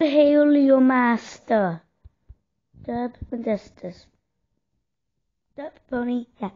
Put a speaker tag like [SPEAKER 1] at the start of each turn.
[SPEAKER 1] Hail your master. Derp Modestus. Derp Pony, yeah.